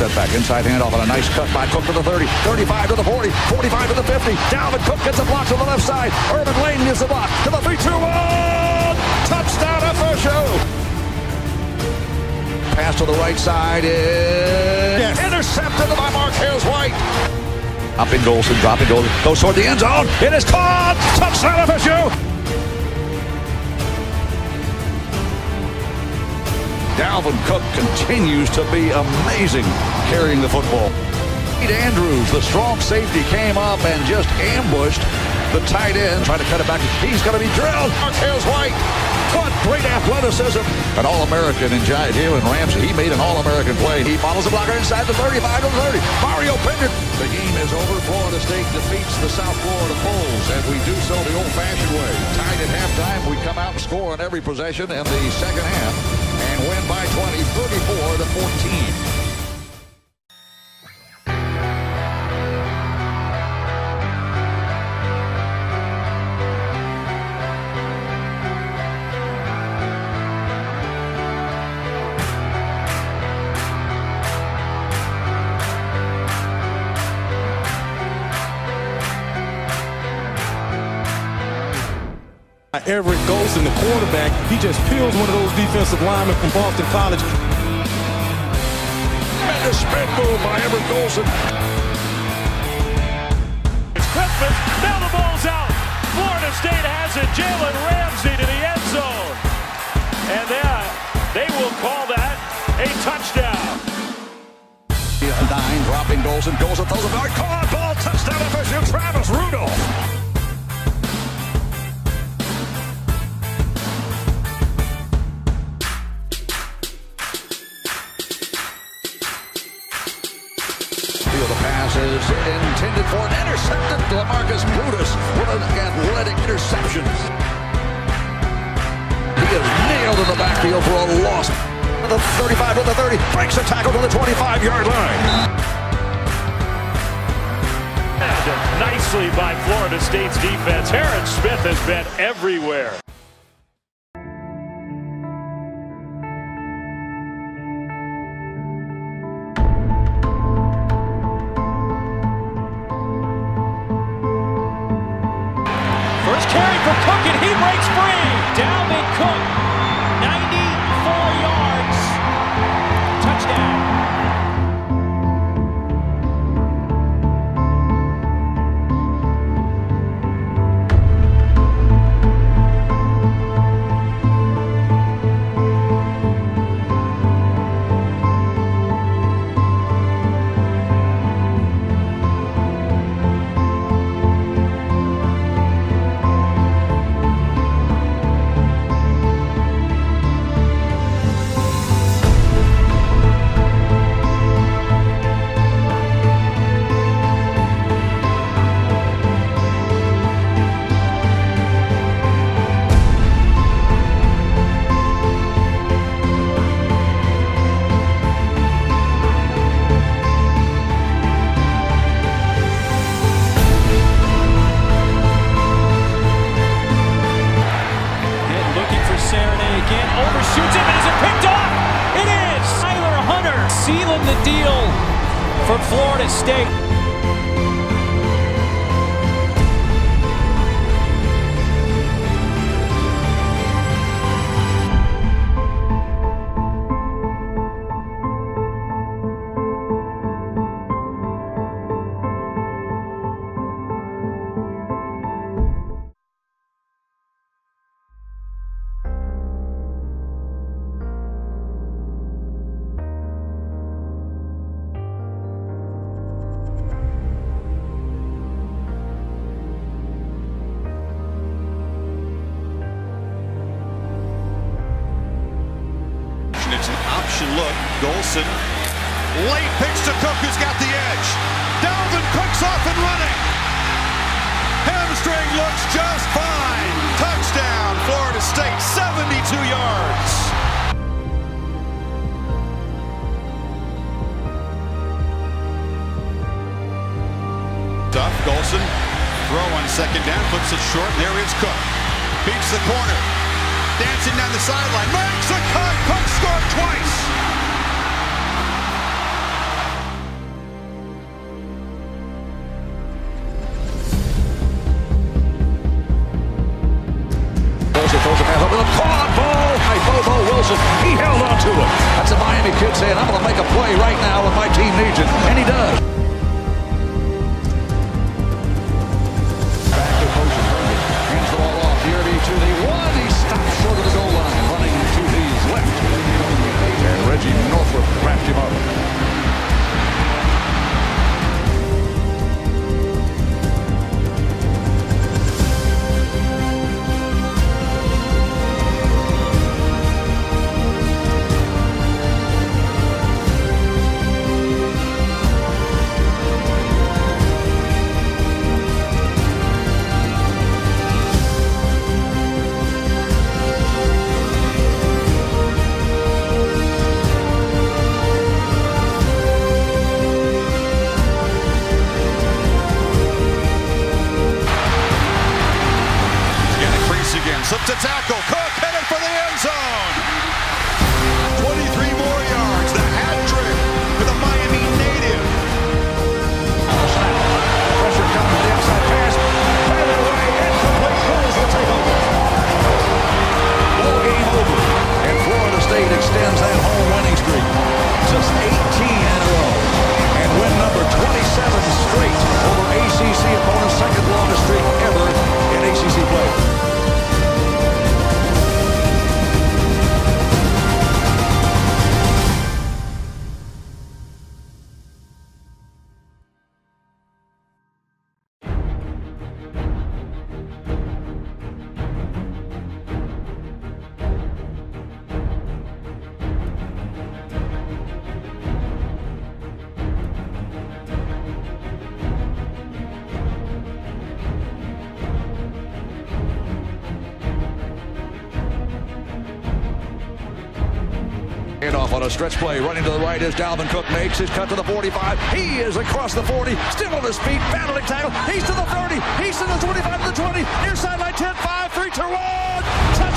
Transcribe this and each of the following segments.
Setback. Inside handoff and a nice cut by Cook to the 30, 35 to the 40, 45 to the 50. Dalvin Cook gets a block to the left side. Urban Lane gets a block to the 3 2 1. Touchdown FSU. Pass to the right side is yes. intercepted by Marquez White. Dropping Golson, dropping Golson, goes toward the end zone. It is caught. Touchdown FSU. Dalvin Cook continues to be amazing carrying the football. Nate Andrews, the strong safety, came up and just ambushed the tight end, trying to cut it back. He's going to be drilled. Marquez White, what great athleticism. An All-American in Jalen Ramsey. He made an All-American play. He follows the blocker inside the 35 to 30. Mario Pender. Is over. Florida State defeats the South Florida Bulls, and we do so the old-fashioned way. Tied at halftime, we come out and score on every possession in the second half and win by 20, 34 to 14. Everett goes in the quarterback. He just peels one of those defensive linemen from Boston College. And a spin move by Everett Golson. It's Clifford. Now the ball's out. Florida State has it. Jalen Ramsey to the end zone. And then they will call that a touchdown. Nine dropping Golson. Golson throws a dart. Caught ball. Touchdown FSU. Travis Rudolph. Intended for an intercepted. Lamarcus Brutus with an athletic interception. He is nailed in the backfield for a loss. The 35 to the 30. Breaks a tackle to the 25-yard line. Nicely by Florida State's defense. Aaron Smith has been everywhere. For Florida State. Option look. Golson. Late pitch to Cook, who's got the edge. Dalvin Cook's off and running. Hamstring looks just fine. Touchdown, Florida State, 72 yards. Tough, Golson. Throw on second down, puts it short. There is Cook. Beats the corner dancing down the sideline. Makes a cut. Cook scored twice. Wilson throws a pass over the caught ball by Bobo Wilson. He held on to it. That's a Miami kid saying, I'm going to make a play right now when my team needs it. And he does. Reggie Northrup wrapped him up. Stretch play. Running to the right as Dalvin Cook makes his cut to the 45. He is across the 40. Still on his feet. Battling tackle. He's to the 30. He's to the 25 to the 20. Near sideline 10 5 3 2 1.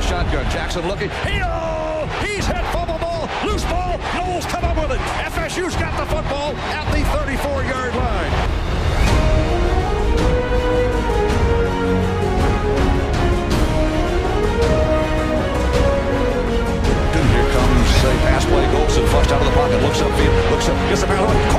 The shotgun. Jackson looking. He, oh, he's hit fumble ball. Loose ball. Noles come up with it. FSU's got the football at the 34-yard line. Here comes a pass play. Golson flushed out of the pocket. Looks upfield. Looks up. Gets the ball.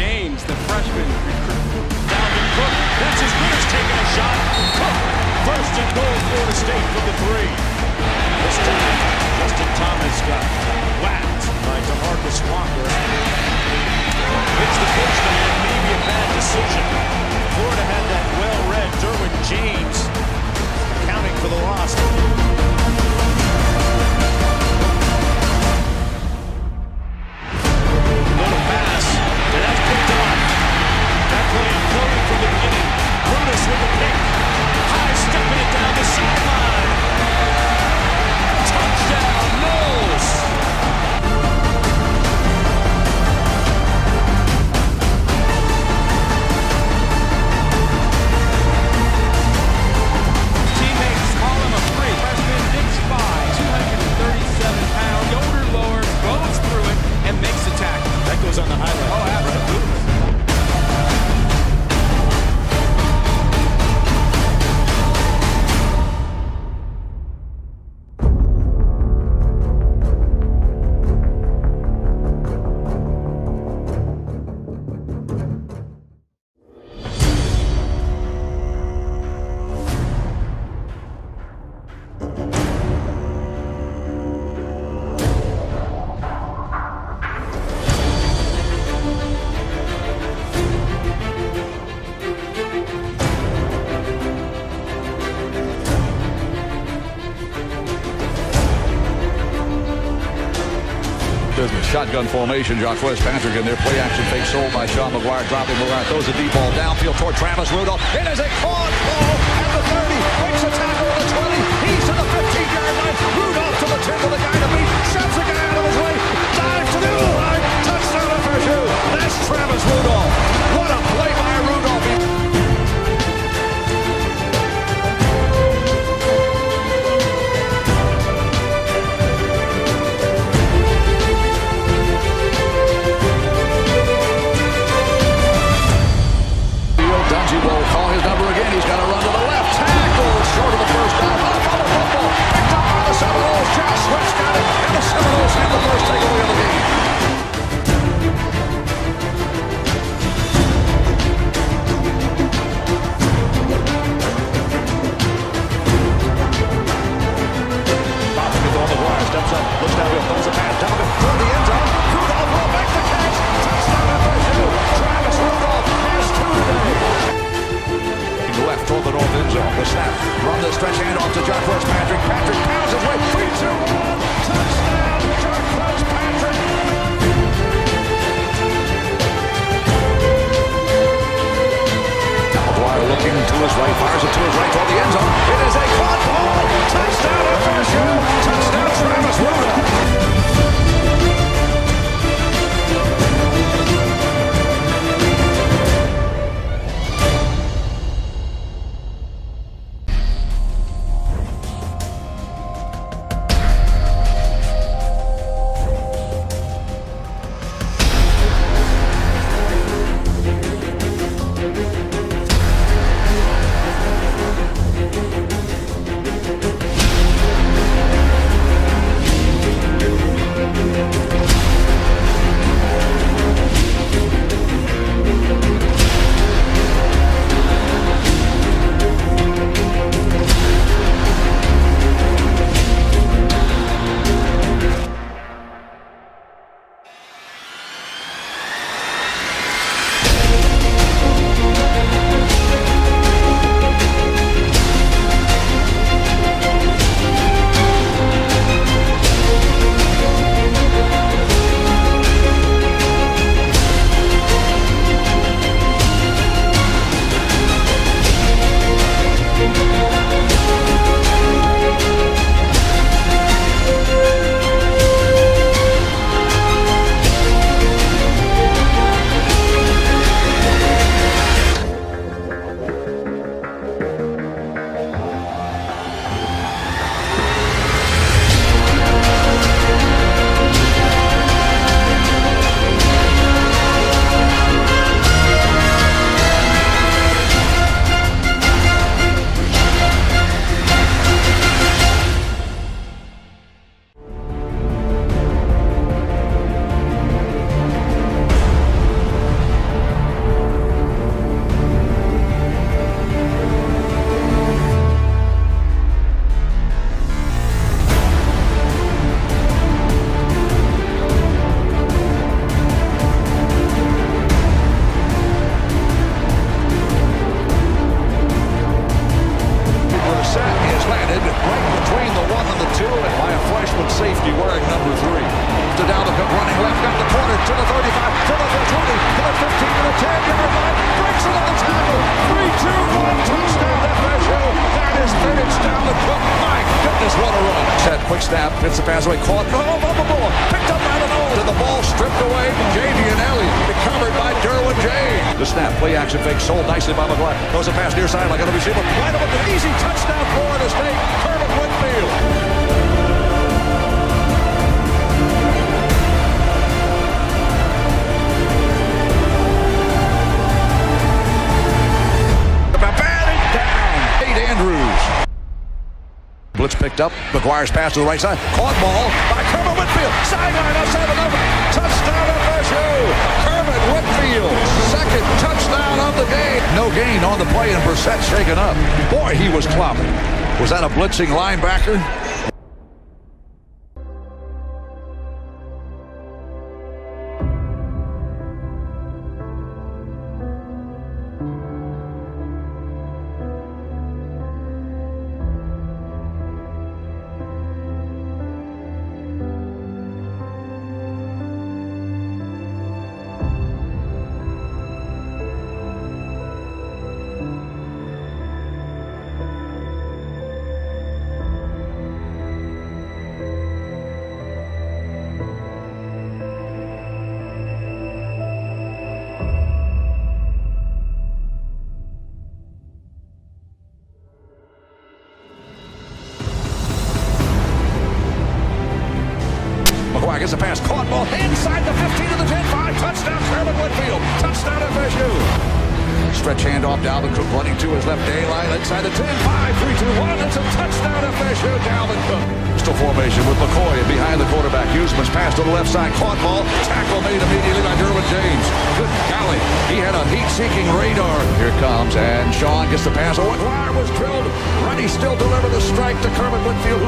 James, the freshman recruit. Dalvin Cook, that's as good as taking a shot. Cook, first and goal, Florida State from the three. This time, Justin Thomas got whacked by DeMarcus Walker. Hits the coachman, and maybe a bad decision. Florida had that well-read Derwin James accounting for the loss. Shotgun formation, Jacques Patrick in their Play action fake sold by Sean Maguire. Dropping Maguire. Throws a deep ball downfield toward Travis Rudolph. It is a caught ball at the 30. The cook. My goodness, what a run. Set quick snap, hits the pass away, caught, oh, on the ball, picked up by the nose, and the ball stripped away from Javian Elliott. Recovered by Derwin James. The snap, play action fake, sold nicely by Maguire. Throws a pass near side, like on the receiver. Up an easy touchdown, Florida State. Kermit Whitfield. Blitz picked up. Maguire's pass to the right side. Caught ball by Kermit Whitfield. Sideline outside the number. Touchdown FSU. Kermit Whitfield. Second touchdown of the game. No gain on the play and Brissett shaken up. Boy, he was clobbing. Was that a blitzing linebacker?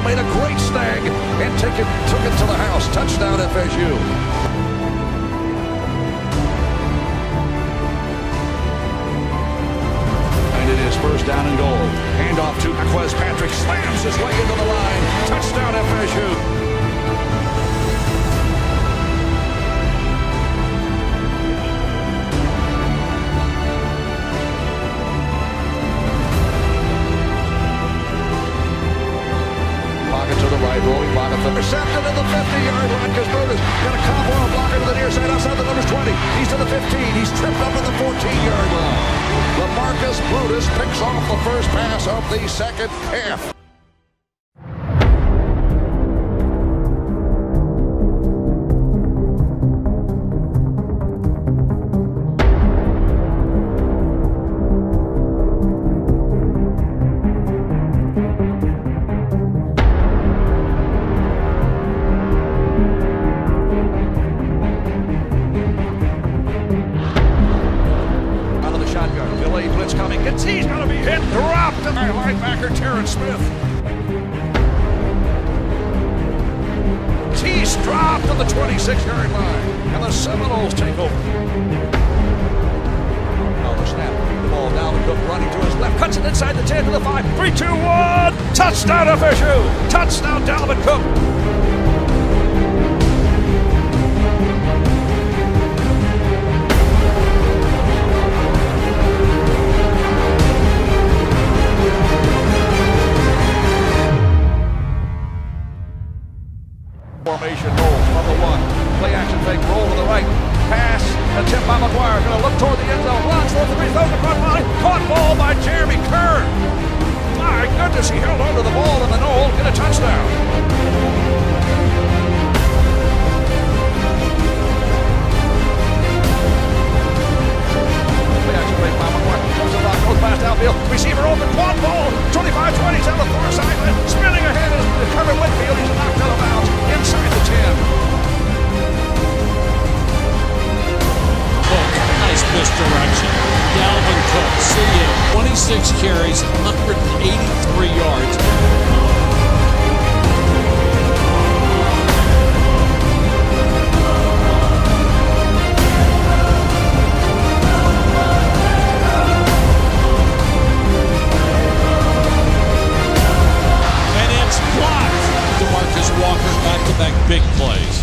Made a great snag and take it, took it to the house. Touchdown, FSU. And it is first down and goal. Handoff to Jacques Patrick. Slams his way into the line. Touchdown FSU. Rolling pocket. Intercepted at the 50-yard line Brutus got a combo and blocker to the near side outside the numbers 20. He's to the 15. He's tripped up at the 14-yard line. LaMarcus Brutus picks off the first pass of the second half. Inside the 10 to the 5. 3, 2, 1. Touchdown FSU. Touchdown Dalvin Cook. He's on the far sideline. Spinning ahead is Kermit Whitfield. He's knocked out of bounds inside the 10. Cook, nice misdirection. Dalvin Cook, see him. 26 carries, 183 yards. Walker back-to-back big plays.